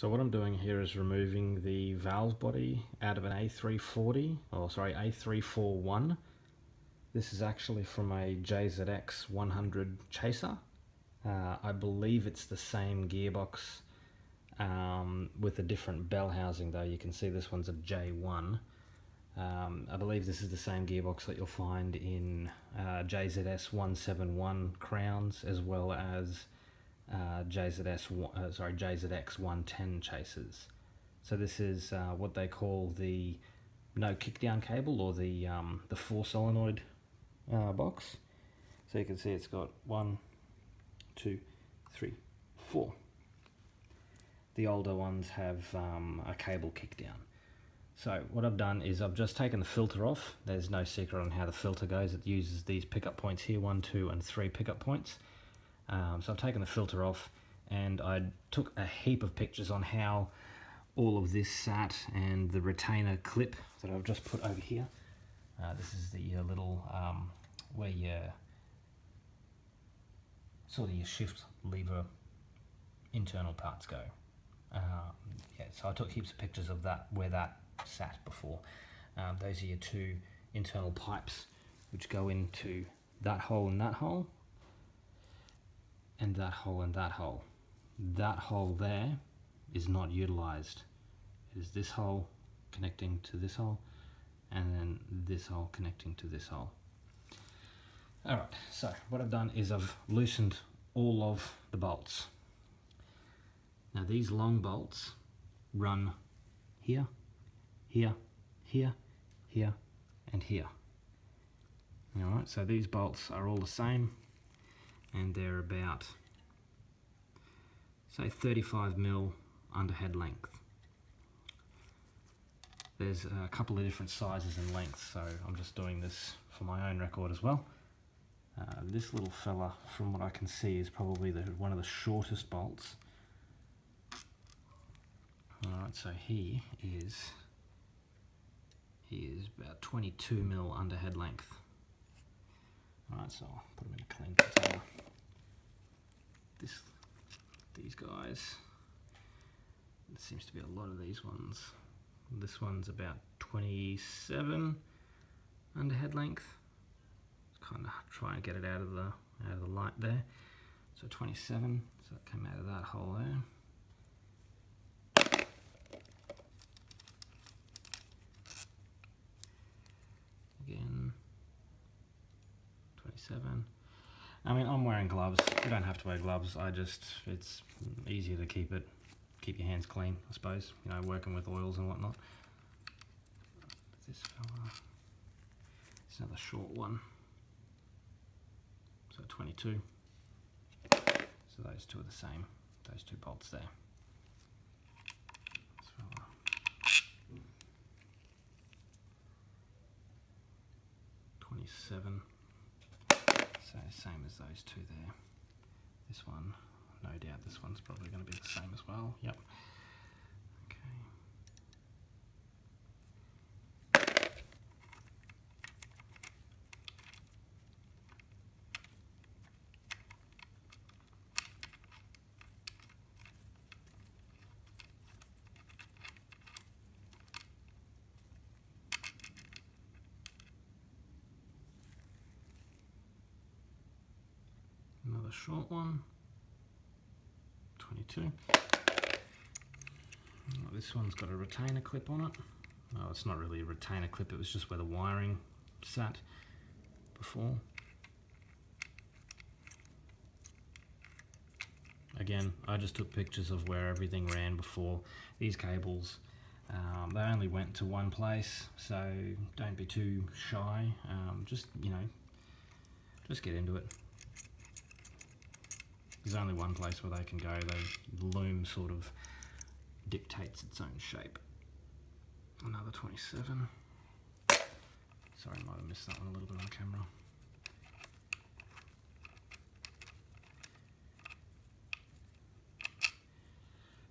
So what I'm doing here is removing the valve body out of an A340, or oh, sorry, A341. This is actually from a JZX 100 Chaser. Uh, I believe it's the same gearbox um, with a different bell housing though. You can see this one's a J1. Um, I believe this is the same gearbox that you'll find in uh, JZS 171 Crowns as well as uh, JZS, uh, sorry, JZX 110 chasers. So this is uh, what they call the no kickdown cable or the um, the four solenoid uh, box. So you can see it's got one, two, three, four. The older ones have um, a cable kickdown. So what I've done is I've just taken the filter off. There's no secret on how the filter goes. It uses these pickup points here, one, two, and three pickup points. Um, so I've taken the filter off and I took a heap of pictures on how all of this sat and the retainer clip that I've just put over here. Uh, this is the uh, little um, where your sort of your shift lever internal parts go. Um, yeah, so I took heaps of pictures of that where that sat before. Um, those are your two internal pipes which go into that hole and that hole and that hole and that hole. That hole there is not utilized. It is this hole connecting to this hole and then this hole connecting to this hole. Alright, so what I've done is I've loosened all of the bolts. Now these long bolts run here, here, here, here, and here. Alright, so these bolts are all the same and they're about say 35 mil underhead length. There's a couple of different sizes and lengths so I'm just doing this for my own record as well. Uh, this little fella from what I can see is probably the, one of the shortest bolts. Alright so he is he is about 22 mil underhead length. Alright, so I'll put them in a clean container. This, these guys, there seems to be a lot of these ones. This one's about 27 under head length. Kind of try and get it out of the out of the light there. So 27, so it came out of that hole there. I mean, I'm wearing gloves. You don't have to wear gloves. I just, it's easier to keep it, keep your hands clean, I suppose. You know, working with oils and whatnot. This fella, it's another short one. So 22. So those two are the same. Those two bolts there. 27 so same as those two there. This one, no doubt this one's probably going to be the same as well. Yep. Short one, 22. Oh, this one's got a retainer clip on it. Oh, it's not really a retainer clip, it was just where the wiring sat before. Again, I just took pictures of where everything ran before. These cables, um, they only went to one place, so don't be too shy. Um, just, you know, just get into it. There's only one place where they can go. The loom sort of dictates its own shape. Another 27. Sorry, I might have missed that one a little bit on camera.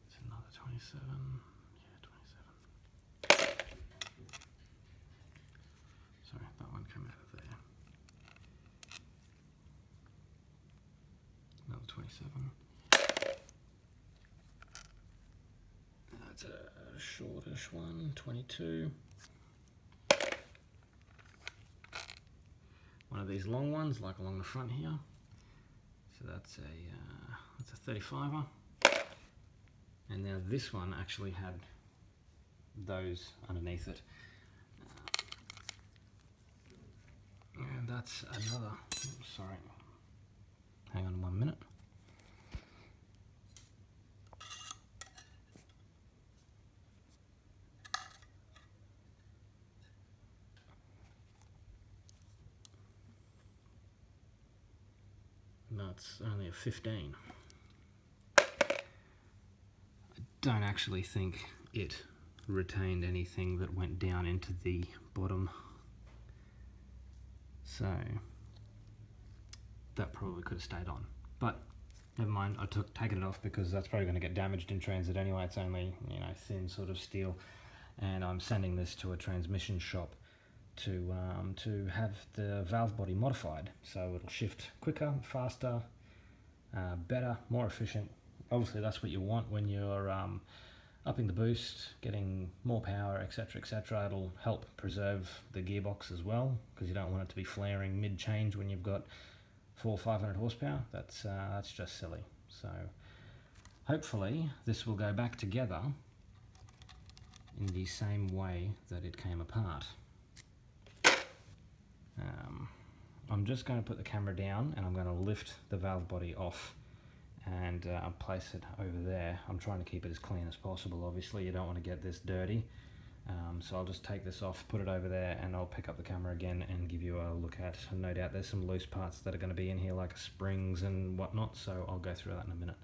It's another 27. Yeah, 27. Sorry, that one came out of there. another 27. that's a shortish one, 22. One of these long ones, like along the front here. So that's a uh, that's a 35er. And now this one actually had those underneath it. And that's another, sorry, hang on one minute. That's only a 15. I don't actually think it retained anything that went down into the bottom. So that probably could have stayed on. But never mind I took taken it off because that's probably going to get damaged in transit anyway. It's only you know thin sort of steel. And I'm sending this to a transmission shop to um, to have the valve body modified so it'll shift quicker faster uh, better more efficient obviously that's what you want when you're um, upping the boost, getting more power, etc, etc. It'll help preserve the gearbox as well because you don't want it to be flaring mid-change when you've got four 500 horsepower. That's uh, that's just silly. So hopefully this will go back together in the same way that it came apart. Um, I'm just going to put the camera down and I'm going to lift the valve body off and uh, place it over there. I'm trying to keep it as clean as possible. Obviously, you don't want to get this dirty. Um, so I'll just take this off, put it over there, and I'll pick up the camera again and give you a look at. No doubt there's some loose parts that are going to be in here, like springs and whatnot, so I'll go through that in a minute.